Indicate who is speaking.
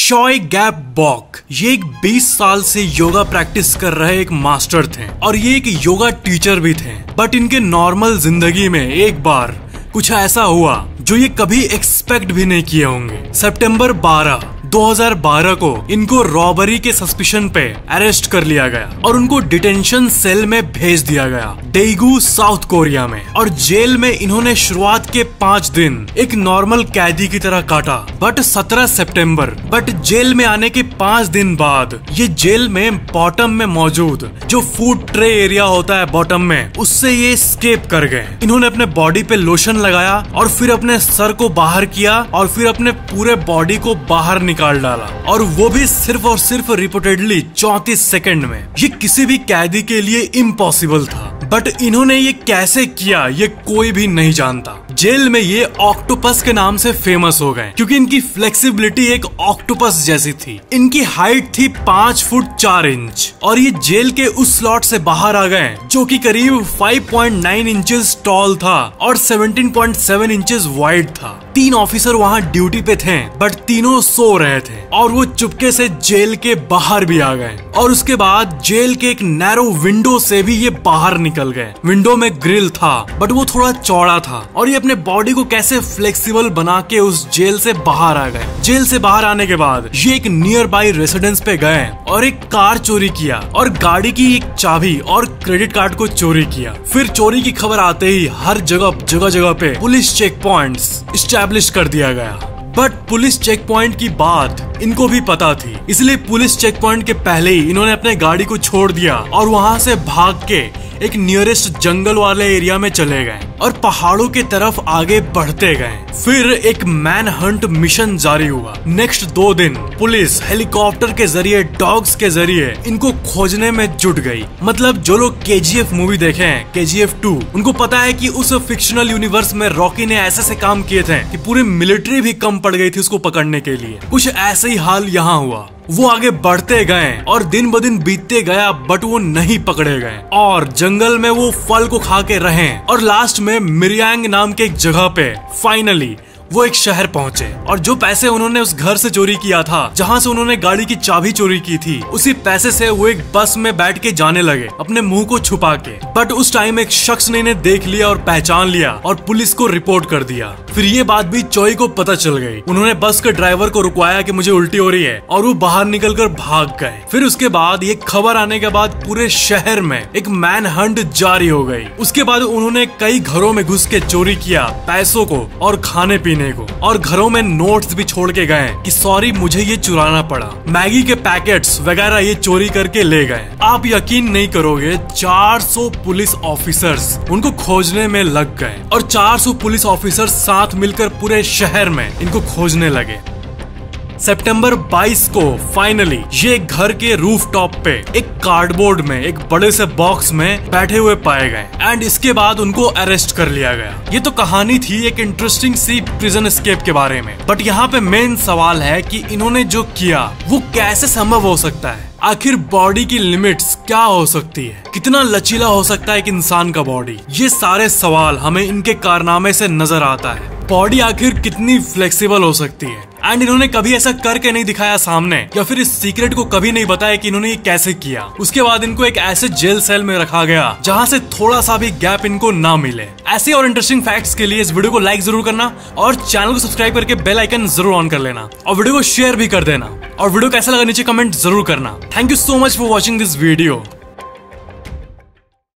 Speaker 1: शॉय gap बॉक ये एक 20 साल से योगा प्रैक्टिस कर रहे एक मास्टर थे और ये एक योगा टीचर भी थे। बट इनके नॉर्मल ज़िंदगी में एक बार कुछ ऐसा हुआ जो ये कभी एक्सपेक्ट भी नहीं किए होंगे। सितंबर 12 2012 को इनको रॉबरी के सस्पिशन पे अरेस्ट कर लिया गया और उनको डिटेंशन सेल में भेज दिया गया डेगू, साउथ कोरिया में। और जेल में इन्होंने शुरुआत के पाँच दिन एक नॉर्मल कैदी की तरह काटा। बट 17 सितंबर, बट जेल में आने के पाँच दिन बाद ये जेल में बॉटम में मौजूद जो फ़ूड ट्रे एरिया होता है बॉटम में, उससे ये स्केप कर गए। इन्होंने अपने बॉडी पे लोशन लगाया और फिर अपने सर को बाहर किया और फिर अपने पूरे बॉडी को बाहर निकाल। निकाल डाला और वो भी सिर्फ़ और सिर्फ़ रिपोर्टेडली चौतीस सेकंड में। ये किसी भी कैदी के लिए इम्पॉसिबल था। बट इन्होंने ये कैसे किया, ये कोई भी नहीं जानता। जेल में ये ऑक्टोपस के नाम से फ़ेमस हो गए, क्योंकि इनकी फ्लेक्सिबिलिटी एक ऑक्टोपस जैसी थी। इनकी हाइट थी पाँच फुट चार इंच, और ये जेल के उस स्लॉट से बाहर आ गए, जो कि करीब 5.9 इंचेस टॉल था और 17.7 इंचेस वाइड था। तीन ऑफिसर वहाँ ड्यूटी पे थे, बट तीनों सो रहे थे। और वो चुपके से जेल के बाहर भी आ गए। और उसके बाद जेल के एक नैरो विंडो से भी ये बाहर निकल गए। विंडो में ग्रिल था बट वो थोड़ा चौड़ा था। और ये अपने बॉडी को कैसे फ्लेक्सिबल बना के उस जेल से बाहर आ गए। जेल से बाहर आने के बाद ये एक नियर बाई रेसिडेंस पे गए और एक कार चोरी किया और गाड़ी की एक चाबी और क्रेडिट कार्ड को चोरी किया। फिर चोरी की खबर आते ही हर जगह जगह जगह पे पुलिस चेक पॉइंट्स स्टैब्लिश कर दिया गया। बट पुलिस चेक पॉइंट की बात इनको भी पता थी। इसलिए पुलिस चेक पॉइंट के पहले ही इन्होंने अपने गाड़ी को छोड़ दिया और वहाँ से भाग के एक नियरेस्ट जंगल वाले एरिया में चले गए और पहाड़ों की तरफ़ आगे बढ़ते गए। फिर एक मैन हंट मिशन जारी हुआ। नेक्स्ट दो दिन पुलिस हेलीकॉप्टर के ज़रिए डॉग्स के ज़रिए इनको खोजने में जुट गई। मतलब जो लोग के मूवी देखे हैं के जी एफ़ टू उनको पता है कि उस फिक्शनल यूनिवर्स में रॉकी ने ऐसे से काम किए थे कि पूरी मिलिट्री भी कम पड़ गई थी उसको पकड़ने के लिए। कुछ ऐसे ही हाल यहाँ हुआ। वो आगे बढ़ते गए और दिन ब दिन बीतते गया बट वो नहीं पकड़े गए। और जंगल में वो फल को खा के रहे और लास्ट में मिरियांग नाम के एक जगह पे फाइनली वो एक शहर पहुँचे और जो पैसे उन्होंने उस घर से चोरी किया था, जहाँ से उन्होंने गाड़ी की चाबी चोरी की थी, उसी पैसे से वो एक बस में बैठ के जाने लगे, अपने मुँह को छुपा के। बट उस टाइम एक शख्स ने इन्हें देख लिया और पहचान लिया और पुलिस को रिपोर्ट कर दिया। फिर ये बात भी चोई को पता चल गई। उन्होंने बस के ड्राइवर को रुकवाया कि मुझे उल्टी हो रही है और वो बाहर निकल कर भाग गए। फिर उसके बाद ये खबर आने के बाद पूरे शहर में एक मैन हंट जारी हो गई। उसके बाद उन्होंने कई घरों में घुस के चोरी किया, पैसों को और खाने पीने पीने को। और घरों में नोट्स भी छोड़ के गए कि सॉरी मुझे ये चुराना पड़ा। मैगी के पैकेट्स वगैरह ये चोरी करके ले गए। आप यकीन नहीं करोगे 400 पुलिस ऑफिसर्स उनको खोजने में लग गए। और 400 पुलिस ऑफिसर्स साथ मिलकर पूरे शहर में इनको खोजने लगे। सितंबर 22 को फाइनली ये घर के रूफ टॉप पे, एक कार्डबोर्ड में, एक बड़े से बॉक्स में बैठे हुए पाए गए। एंड इसके बाद उनको अरेस्ट कर लिया गया। ये तो कहानी थी एक इंटरेस्टिंग सी प्रिजन स्केप के बारे में। बट यहाँ पे मेन सवाल है कि इन्होंने जो किया, वो कैसे संभव हो सकता है? आखिर बॉडी की लिमिट्स क्या हो सकती है? कितना लचीला हो सकता है एक इंसान का बॉडी ये सारे सवाल हमें इनके कारनामे से नज़र आता है। बॉडी आखिर कितनी फ्लेक्सिबल हो सकती है? एंड इन्होंने कभी ऐसा करके नहीं दिखाया सामने, या फिर इस सीक्रेट को कभी नहीं बताया कि इन्होंने ये कैसे किया। उसके बाद इनको एक ऐसे जेल सेल में रखा गया, जहाँ से थोड़ा सा भी गैप इनको ना मिले। ऐसे और इंटरेस्टिंग फैक्ट्स के लिए इस वीडियो को लाइक ज़रूर करना, और चैनल को सब्सक्राइब करके बेल आइकन ज़रूर ऑन कर लेना, और वीडियो को शेयर भी कर देना। और वीडियो कैसा लगा नीचे कमेंट ज़रूर करना। Thank you so much for watching this video